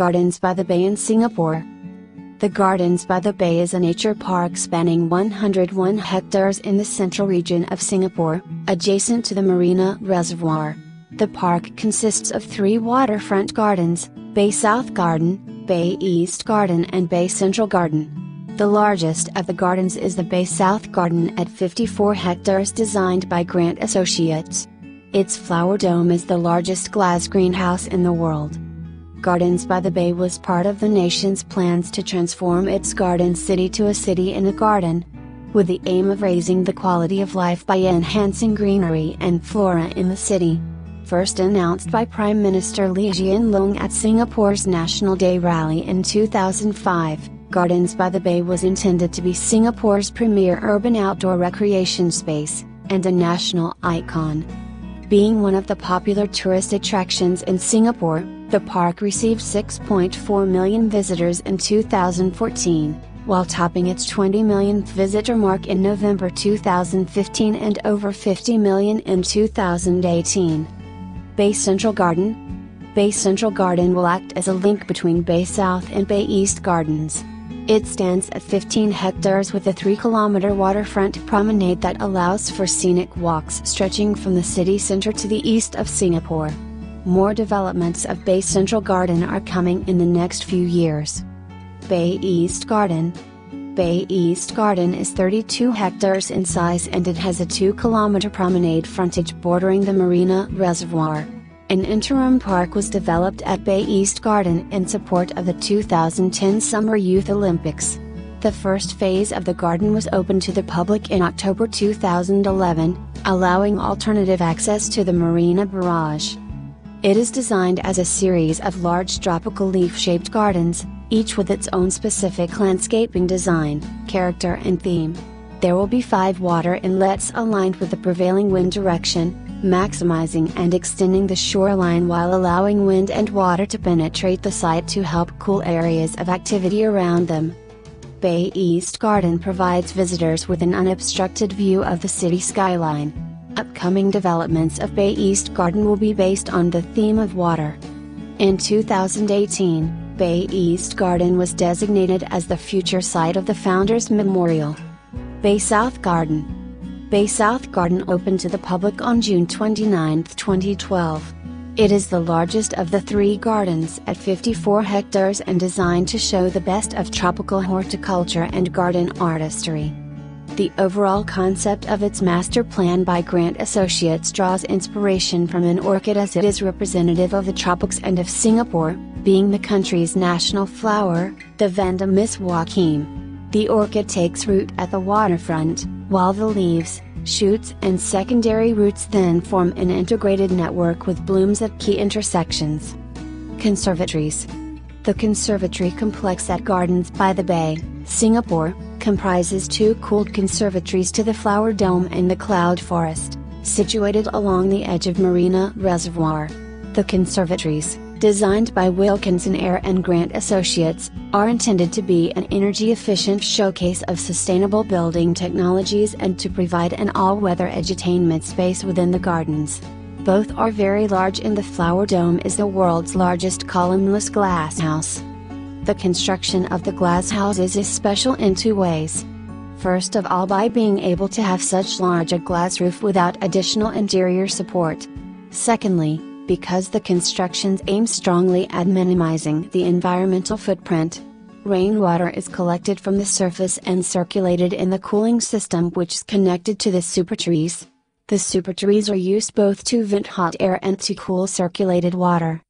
Gardens by the Bay in Singapore. The Gardens by the Bay is a nature park spanning 101 hectares in the central region of Singapore, adjacent to the Marina Reservoir. The park consists of three waterfront gardens Bay South Garden, Bay East Garden, and Bay Central Garden. The largest of the gardens is the Bay South Garden at 54 hectares, designed by Grant Associates. Its flower dome is the largest glass greenhouse in the world. Gardens by the Bay was part of the nation's plans to transform its garden city to a city in a garden, with the aim of raising the quality of life by enhancing greenery and flora in the city first announced by Prime Minister Lee Hsien Loong at Singapore's National Day rally in 2005, Gardens by the Bay was intended to be Singapore's premier urban outdoor recreation space, and a national icon. Being one of the popular tourist attractions in Singapore, the park received 6.4 million visitors in 2014, while topping its 20 millionth visitor mark in November 2015 and over 50 million in 2018. Bay Central Garden? Bay Central Garden will act as a link between Bay South and Bay East Gardens. It stands at 15 hectares with a 3 kilometer waterfront promenade that allows for scenic walks stretching from the city center to the east of Singapore. More developments of Bay Central Garden are coming in the next few years. Bay East Garden, Bay East Garden is 32 hectares in size and it has a 2 kilometer promenade frontage bordering the Marina Reservoir. An interim park was developed at Bay East Garden in support of the 2010 Summer Youth Olympics. The first phase of the garden was opened to the public in October 2011, allowing alternative access to the Marina Barrage. It is designed as a series of large tropical leaf shaped gardens, each with its own specific landscaping design, character, and theme. There will be five water inlets aligned with the prevailing wind direction, maximizing and extending the shoreline while allowing wind and water to penetrate the site to help cool areas of activity around them. Bay East Garden provides visitors with an unobstructed view of the city skyline. Upcoming developments of Bay East Garden will be based on the theme of water. In 2018, Bay East Garden was designated as the future site of the Founders Memorial. Bay South Garden Bay South Garden opened to the public on June 29, 2012. It is the largest of the three gardens at 54 hectares and designed to show the best of tropical horticulture and garden artistry. The overall concept of its master plan by Grant Associates draws inspiration from an orchid as it is representative of the tropics and of Singapore, being the country's national flower, the Vanda Miss Joaquim. The orchid takes root at the waterfront, while the leaves, shoots and secondary roots then form an integrated network with blooms at key intersections. Conservatories The conservatory complex at Gardens by the Bay, Singapore, comprises two cooled conservatories to the Flower Dome and the Cloud Forest, situated along the edge of Marina Reservoir. The conservatories, designed by Wilkinson Eyre and Grant Associates, are intended to be an energy efficient showcase of sustainable building technologies and to provide an all weather edutainment space within the gardens. Both are very large and the Flower Dome is the world's largest columnless glass house. The construction of the glass houses is special in two ways. First of all by being able to have such large a glass roof without additional interior support. Secondly, because the constructions aim strongly at minimizing the environmental footprint. Rainwater is collected from the surface and circulated in the cooling system which is connected to the supertrees. The supertrees are used both to vent hot air and to cool circulated water.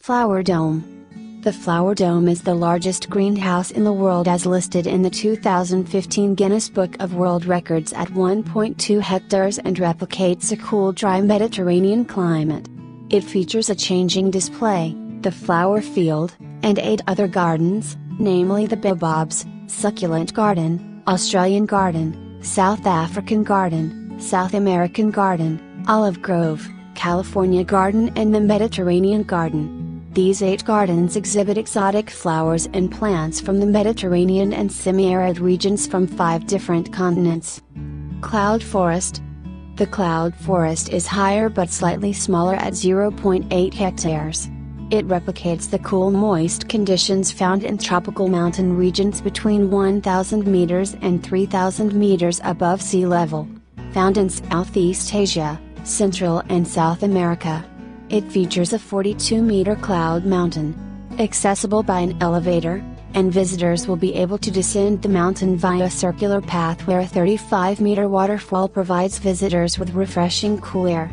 Flower Dome The Flower Dome is the largest greenhouse in the world as listed in the 2015 Guinness Book of World Records at 1.2 hectares and replicates a cool dry Mediterranean climate. It features a changing display, the flower field, and eight other gardens, namely the Baobabs, Succulent Garden, Australian Garden, South African Garden, South American Garden, Olive Grove, California Garden and the Mediterranean Garden. These eight gardens exhibit exotic flowers and plants from the Mediterranean and semi-arid regions from five different continents. Cloud Forest, the cloud forest is higher but slightly smaller at 0.8 hectares. It replicates the cool moist conditions found in tropical mountain regions between 1000 meters and 3000 meters above sea level. Found in Southeast Asia, Central and South America. It features a 42 meter cloud mountain. Accessible by an elevator, and visitors will be able to descend the mountain via a circular path where a 35 meter waterfall provides visitors with refreshing cool air.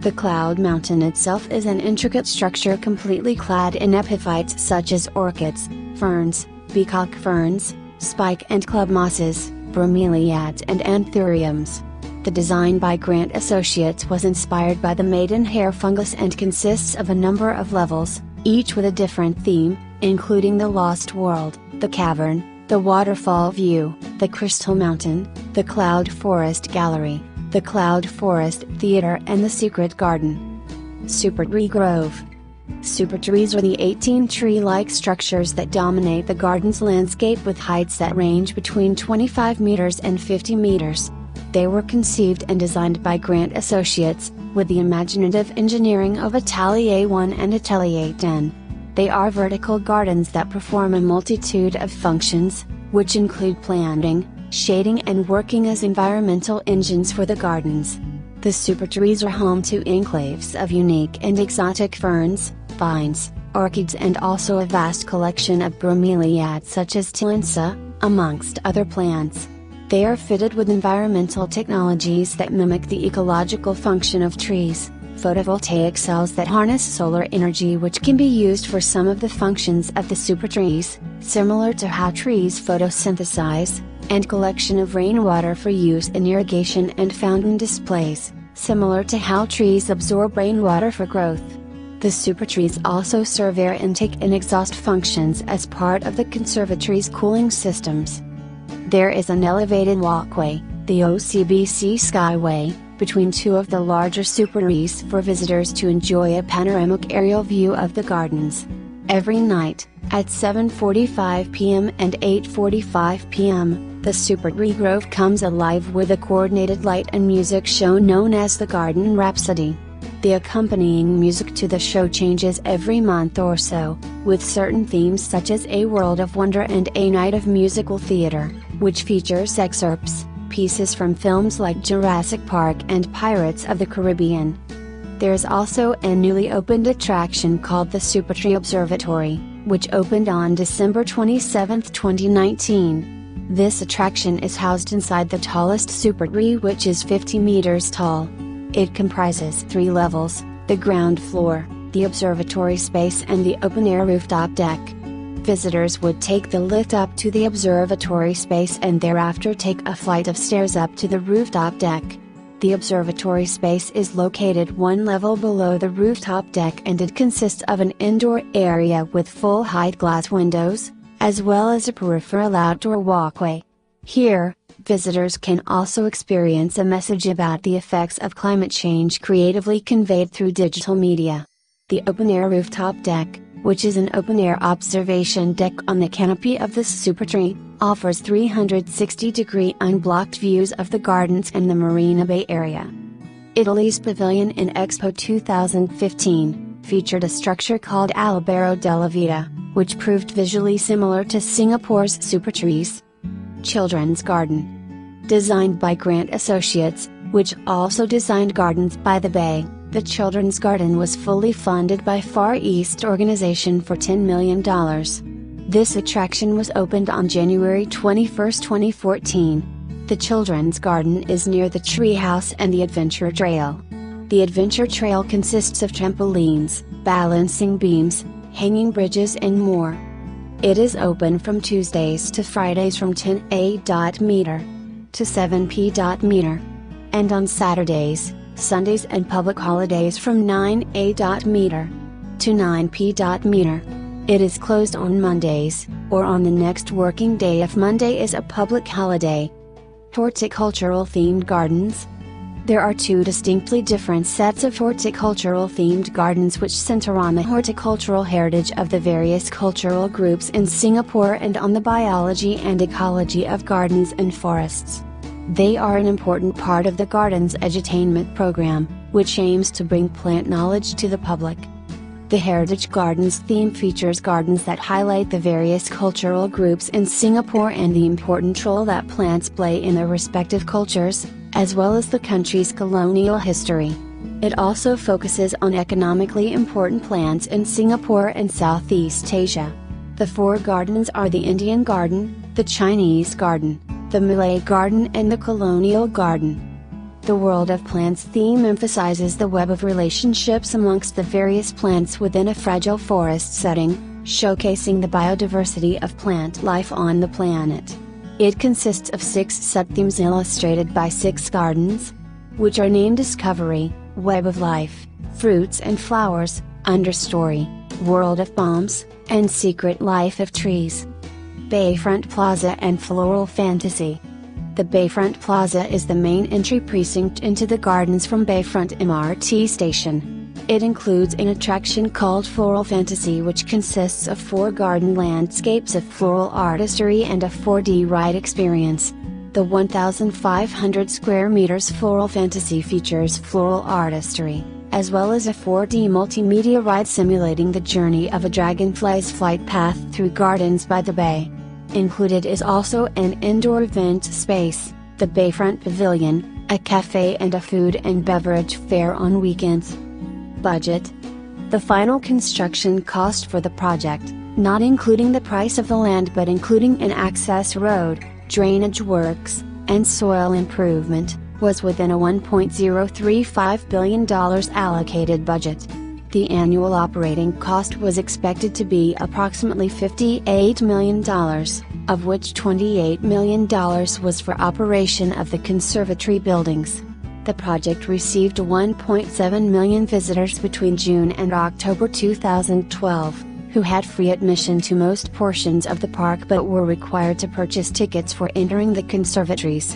The Cloud Mountain itself is an intricate structure completely clad in epiphytes such as orchids, ferns, peacock ferns, spike and club mosses, bromeliads and anthuriums. The design by Grant Associates was inspired by the maidenhair fungus and consists of a number of levels, each with a different theme, including the Lost World, the Cavern, the Waterfall View, the Crystal Mountain, the Cloud Forest Gallery, the Cloud Forest Theater and the Secret Garden. Super Tree Grove Super trees are the 18 tree-like structures that dominate the garden's landscape with heights that range between 25 meters and 50 meters. They were conceived and designed by Grant Associates, with the imaginative engineering of Atelier 1 and Atelier 10. They are vertical gardens that perform a multitude of functions, which include planting, shading and working as environmental engines for the gardens. The super trees are home to enclaves of unique and exotic ferns, vines, orchids and also a vast collection of bromeliads such as Tillandsia, amongst other plants. They are fitted with environmental technologies that mimic the ecological function of trees, photovoltaic cells that harness solar energy which can be used for some of the functions of the super trees, similar to how trees photosynthesize, and collection of rainwater for use in irrigation and fountain displays, similar to how trees absorb rainwater for growth. The super trees also serve air intake and exhaust functions as part of the conservatory's cooling systems. There is an elevated walkway, the OCBC Skyway, between two of the larger supertrees for visitors to enjoy a panoramic aerial view of the gardens. Every night, at 7.45 pm and 8.45 pm, the Super Tree Grove comes alive with a coordinated light and music show known as the Garden Rhapsody. The accompanying music to the show changes every month or so, with certain themes such as A World of Wonder and A Night of Musical Theater, which features excerpts, pieces from films like Jurassic Park and Pirates of the Caribbean. There's also a newly opened attraction called the Super Tree Observatory, which opened on December 27, 2019. This attraction is housed inside the tallest super tree which is 50 meters tall. It comprises three levels, the ground floor, the observatory space and the open-air rooftop deck. Visitors would take the lift up to the observatory space and thereafter take a flight of stairs up to the rooftop deck. The observatory space is located one level below the rooftop deck and it consists of an indoor area with full height glass windows, as well as a peripheral outdoor walkway. Here, visitors can also experience a message about the effects of climate change creatively conveyed through digital media. The open air rooftop deck, which is an open air observation deck on the canopy of the super tree, offers 360 degree unblocked views of the gardens and the Marina Bay area. Italy's pavilion in Expo 2015 featured a structure called Albero della Vita, which proved visually similar to Singapore's Super Trees. Children's Garden. Designed by Grant Associates, which also designed Gardens by the Bay, the Children's Garden was fully funded by Far East Organization for $10 million. This attraction was opened on January 21, 2014. The Children's Garden is near the treehouse and the Adventure Trail. The Adventure Trail consists of trampolines, balancing beams, hanging bridges and more. It is open from Tuesdays to Fridays from 10 a.m. to 7 p.m. And on Saturdays, Sundays and public holidays from 9 a.meter to 9 p.meter. It is closed on Mondays, or on the next working day if Monday is a public holiday. Horticultural themed gardens, there are two distinctly different sets of horticultural themed gardens which center on the horticultural heritage of the various cultural groups in Singapore and on the biology and ecology of gardens and forests. They are an important part of the Gardens Edutainment program, which aims to bring plant knowledge to the public. The Heritage Gardens theme features gardens that highlight the various cultural groups in Singapore and the important role that plants play in their respective cultures, as well as the country's colonial history. It also focuses on economically important plants in Singapore and Southeast Asia. The four gardens are the Indian Garden, the Chinese Garden, the Malay Garden and the Colonial Garden. The World of Plants theme emphasizes the web of relationships amongst the various plants within a fragile forest setting, showcasing the biodiversity of plant life on the planet. It consists of six subthemes illustrated by six gardens, which are named Discovery, Web of Life, Fruits and Flowers, Understory, World of Palms, and Secret Life of Trees. Bayfront Plaza and Floral Fantasy. The Bayfront Plaza is the main entry precinct into the gardens from Bayfront MRT station. It includes an attraction called Floral Fantasy which consists of four garden landscapes of floral artistry and a 4D ride experience. The 1,500 square meters Floral Fantasy features floral artistry, as well as a 4D multimedia ride simulating the journey of a dragonfly's flight path through gardens by the bay. Included is also an indoor event space, the Bayfront Pavilion, a cafe and a food and beverage fair on weekends. Budget The final construction cost for the project, not including the price of the land but including an access road, drainage works, and soil improvement, was within a $1.035 billion allocated budget. The annual operating cost was expected to be approximately $58 million, of which $28 million was for operation of the conservatory buildings. The project received 1.7 million visitors between June and October 2012, who had free admission to most portions of the park but were required to purchase tickets for entering the conservatories.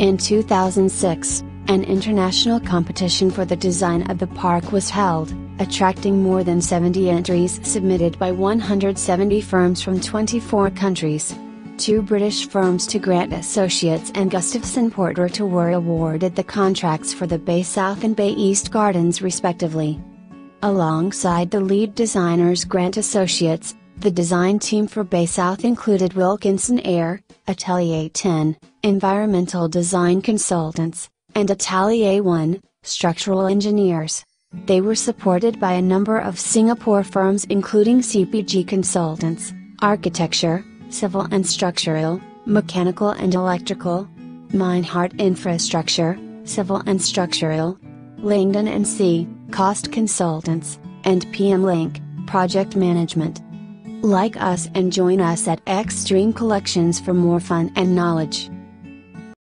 In 2006, an international competition for the design of the park was held, attracting more than 70 entries submitted by 170 firms from 24 countries. Two British firms to Grant Associates and Gustafson Porter to were awarded the contracts for the Bay South and Bay East Gardens respectively. Alongside the lead designers Grant Associates, the design team for Bay South included Wilkinson Eyre, Atelier 10, environmental design consultants, and Atelier 1, structural engineers. They were supported by a number of Singapore firms including CPG Consultants, Architecture, Civil and Structural, Mechanical and Electrical, Meinhardt Infrastructure, Civil and Structural, Langdon and Seah, Cost Consultants, and PM Link, Project Management. Like us and join us at Xtreme CollectionS for more fun and knowledge.